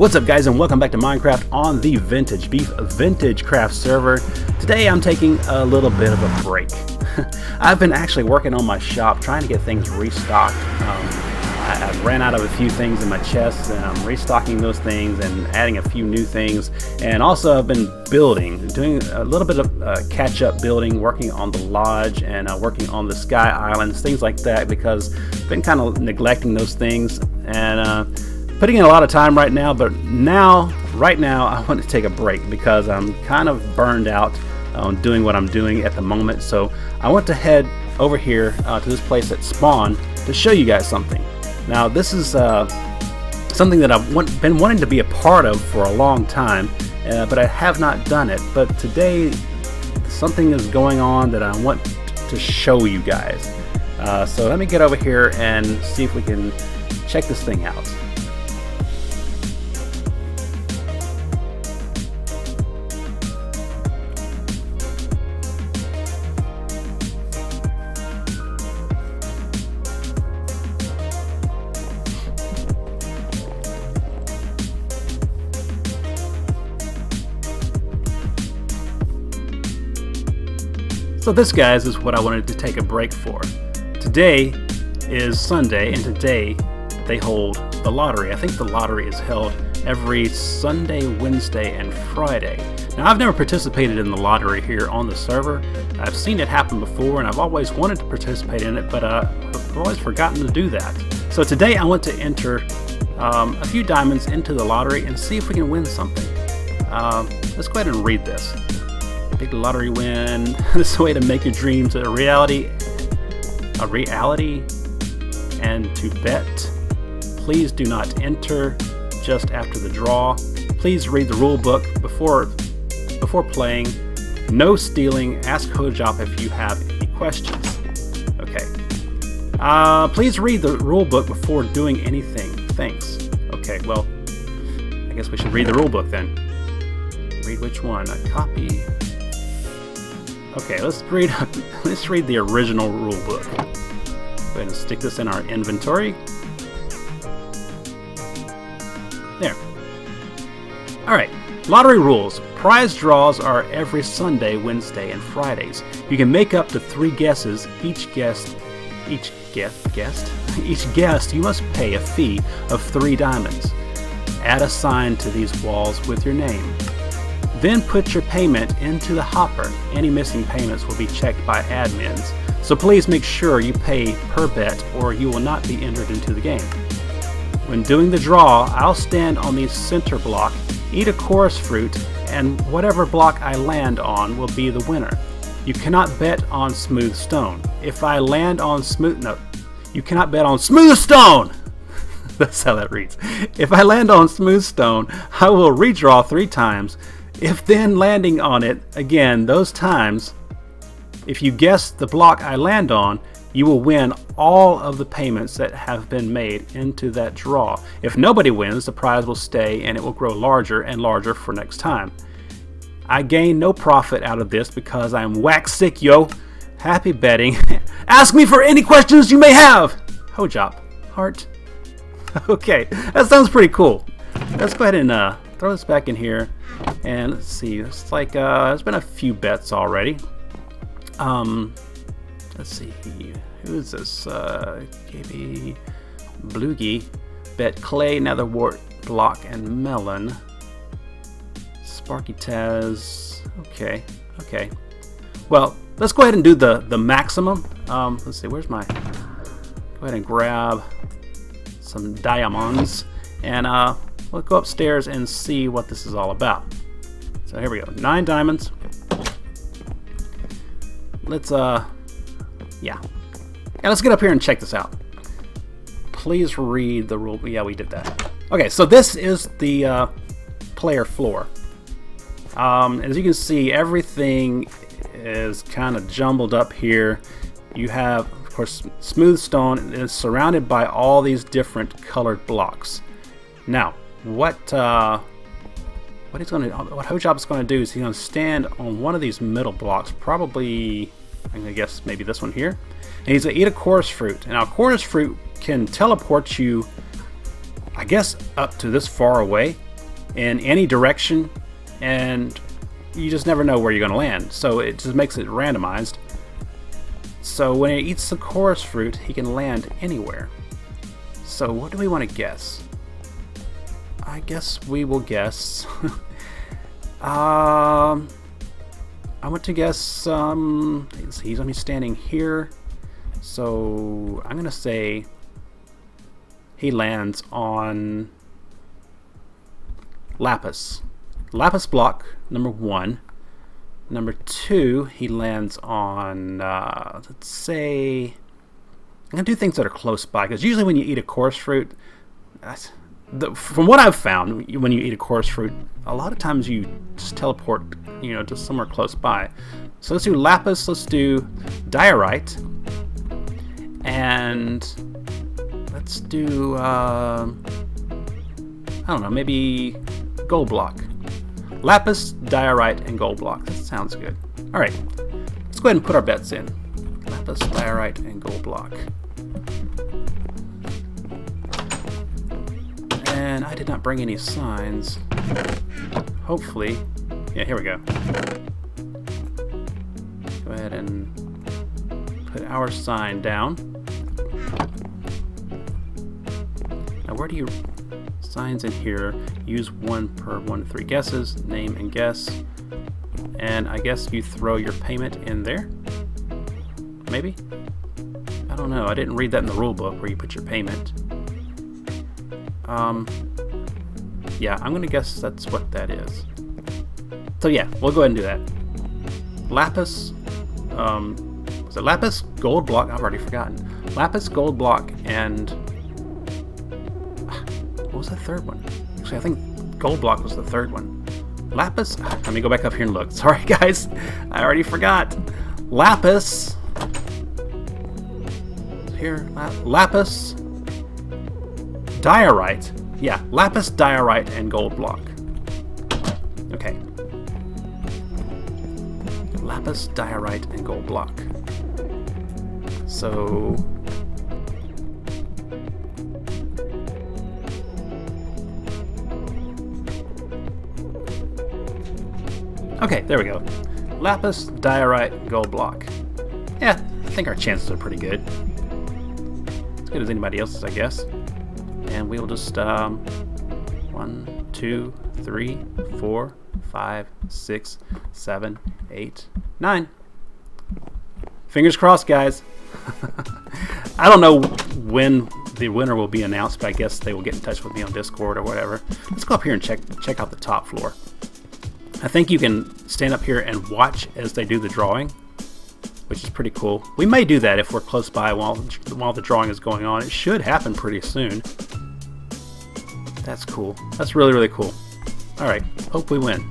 What's up guys and welcome back to Minecraft on the Vintage Beef Vintage Craft server. Today I'm taking a little bit of a break. I've been actually working on my shop trying to get things restocked. Um, I, I, ran out of a few things in my chest and I'm restocking those things and adding a few new things and also I've been building, doing a little bit of uh, catch-up building, working on the lodge and uh, working on the sky islands, things like that because I've been kind of neglecting those things and uh, putting in a lot of time right now, but now, right now, I want to take a break because I'm kind of burned out on doing what I'm doing at the moment. So I want to head over here uh, to this place at Spawn to show you guys something. Now, this is uh, something that I've want been wanting to be a part of for a long time, uh, but I have not done it. But today, something is going on that I want to show you guys. Uh, so let me get over here and see if we can check this thing out. So this, guys, is what I wanted to take a break for. Today is Sunday, and today they hold the lottery. I think the lottery is held every Sunday, Wednesday, and Friday. Now, I've never participated in the lottery here on the server. I've seen it happen before, and I've always wanted to participate in it, but uh, I've always forgotten to do that. So today I want to enter um, a few diamonds into the lottery and see if we can win something. Uh, let's go ahead and read this big lottery win. this is a way to make your dreams a reality. A reality. And to bet. Please do not enter just after the draw. Please read the rule book before before playing. No stealing. Ask Hojop if you have any questions. Okay. Uh, please read the rule book before doing anything. Thanks. Okay, well, I guess we should read the rule book then. Read which one? A copy. Okay, let's read let's read the original rule book. Go ahead and stick this in our inventory. There. Alright, lottery rules. Prize draws are every Sunday, Wednesday, and Fridays. You can make up to three guesses. Each guest each guest guest each guest you must pay a fee of three diamonds. Add a sign to these walls with your name. Then put your payment into the hopper. Any missing payments will be checked by admins, so please make sure you pay per bet or you will not be entered into the game. When doing the draw, I'll stand on the center block, eat a chorus fruit, and whatever block I land on will be the winner. You cannot bet on smooth stone. If I land on smooth... No. You cannot bet on smooth stone! That's how that reads. If I land on smooth stone, I will redraw three times if then landing on it again those times, if you guess the block I land on, you will win all of the payments that have been made into that draw. If nobody wins, the prize will stay and it will grow larger and larger for next time. I gain no profit out of this because I'm wax sick, yo. Happy betting. Ask me for any questions you may have. Hojop. Heart. okay, that sounds pretty cool. Let's go ahead and uh, throw this back in here. And let's see, it's like, uh, there's been a few bets already. Um, let's see, who is this? Uh, KB Blugie, bet Clay, Netherwart, Block, and Melon. Sparky Taz, okay, okay. Well, let's go ahead and do the, the maximum. Um, let's see, where's my, go ahead and grab some diamonds. And uh, we'll go upstairs and see what this is all about. So here we go, nine diamonds. Let's, uh, yeah. Yeah, let's get up here and check this out. Please read the rule. Yeah, we did that. Okay, so this is the uh, player floor. Um, as you can see, everything is kind of jumbled up here. You have, of course, smooth stone is surrounded by all these different colored blocks. Now, what uh, what he's going to what Hojop is going to do is he's going to stand on one of these middle blocks, probably I'm going to guess maybe this one here, and he's going to eat a chorus fruit. And Now, chorus fruit can teleport you, I guess, up to this far away. in any direction, and you just never know where you're going to land. So it just makes it randomized. So when he eats the chorus fruit, he can land anywhere. So what do we want to guess? I guess we will guess. um, I want to guess. Um, he's, only standing here, so I'm gonna say he lands on Lapis. Lapis block number one. Number two, he lands on, uh, let's say, I'm going to do things that are close by, because usually when you eat a chorus fruit, the, from what I've found, when you eat a chorus fruit, a lot of times you just teleport, you know, to somewhere close by. So let's do lapis, let's do diorite, and let's do, uh, I don't know, maybe gold block. Lapis, diorite, and gold block. That sounds good. Alright, let's go ahead and put our bets in. Lapis, diorite, and gold block. And I did not bring any signs. Hopefully, yeah, here we go. Go ahead and put our sign down. Now where do you signs in here. Use one per one to three guesses, name and guess. And I guess you throw your payment in there? Maybe? I don't know. I didn't read that in the rule book where you put your payment. Um, yeah, I'm going to guess that's what that is. So yeah, we'll go ahead and do that. Lapis, um, was it Lapis? Gold block? I've already forgotten. Lapis, gold block, and what was the third one? Actually, I think Gold Block was the third one. Lapis? Let me go back up here and look. Sorry, guys. I already forgot. Lapis. Here. Lapis. Diorite. Yeah, Lapis, Diorite, and Gold Block. Okay. Lapis, Diorite, and Gold Block. So, Okay, there we go. Lapis, Diorite, Gold Block. Yeah, I think our chances are pretty good. As good as anybody else's, I guess. We'll just, um, one, two, three, four, five, six, seven, eight, nine. Fingers crossed, guys. I don't know when the winner will be announced, but I guess they will get in touch with me on Discord or whatever. Let's go up here and check check out the top floor. I think you can stand up here and watch as they do the drawing, which is pretty cool. We may do that if we're close by while, while the drawing is going on. It should happen pretty soon. That's cool. That's really, really cool. Alright, hope we win.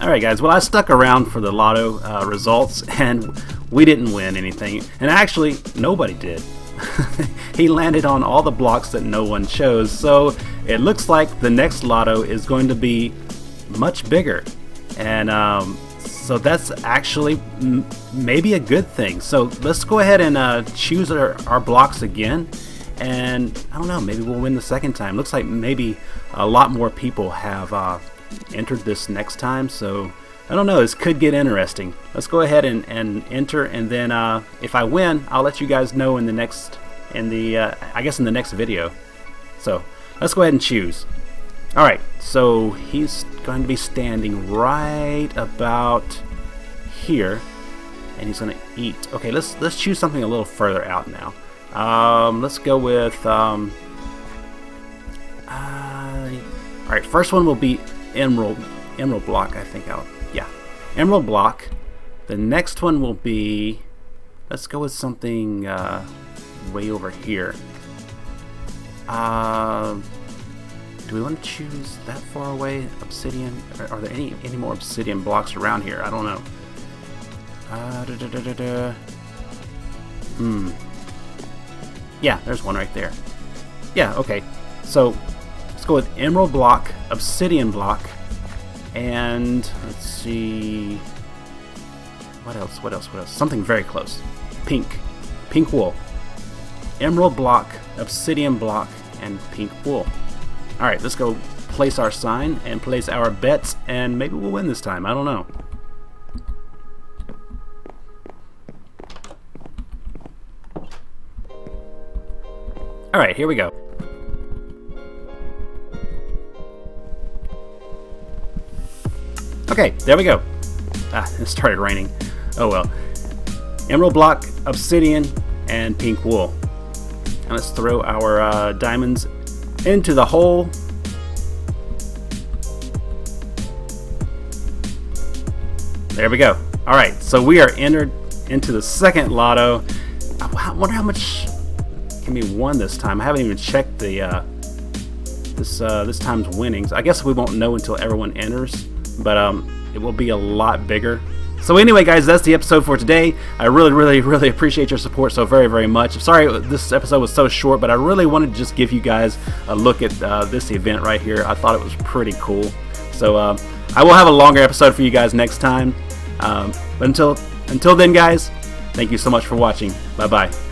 Alright guys, well I stuck around for the lotto uh, results and we didn't win anything. And actually, nobody did. he landed on all the blocks that no one chose, so it looks like the next lotto is going to be much bigger. And um, so that's actually maybe a good thing. So let's go ahead and uh, choose our, our blocks again. And I don't know, maybe we'll win the second time. Looks like maybe a lot more people have uh, entered this next time, so I don't know, this could get interesting. Let's go ahead and, and enter, and then uh, if I win, I'll let you guys know in the next in the, uh, I guess in the next video. So let's go ahead and choose. Alright, so he's going to be standing right about here, and he's going to eat. Okay, let's let's choose something a little further out now. Um, let's go with. Um, uh, all right, first one will be emerald emerald block. I think I'll yeah, emerald block. The next one will be. Let's go with something. Uh, way over here. Uh, do we want to choose that far away? Obsidian? Are, are there any, any more obsidian blocks around here? I don't know. Uh, da, da, da, hmm. Yeah, there's one right there. Yeah, okay. So, let's go with emerald block, obsidian block, and let's see... What else, what else, what else? Something very close. Pink. pink wool. Emerald block, obsidian block, and pink wool. Alright, let's go place our sign and place our bets, and maybe we'll win this time. I don't know. Alright, here we go. Okay, there we go. Ah, it started raining. Oh well. Emerald block, obsidian, and pink wool. And let's throw our uh, diamonds into the hole. There we go. Alright, so we are entered into the second lotto. I wonder how much can be won this time. I haven't even checked the uh, this uh, this time's winnings. I guess we won't know until everyone enters, but um, it will be a lot bigger. So anyway, guys, that's the episode for today. I really, really, really appreciate your support so very, very much. I'm sorry this episode was so short, but I really wanted to just give you guys a look at uh, this event right here. I thought it was pretty cool. So uh, I will have a longer episode for you guys next time. Um, but until until then, guys, thank you so much for watching. Bye bye.